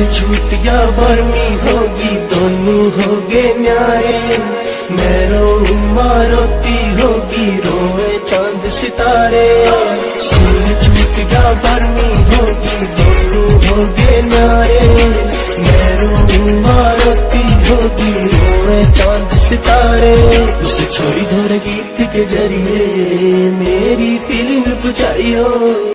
छुटिया या बर्मी होगी, दोनों होगे न्यारे। मैं रो मारोती होगी, रोए चाँद सितारे। सूर्य छूट या बर्मी होगी, दोनों होगे न्यारे। मैं रो मारोती होगी, रोए चाँद सितारे। उस छोरी धोर गीत के ज़रिए मेरी फीलिंग बुझाइयो।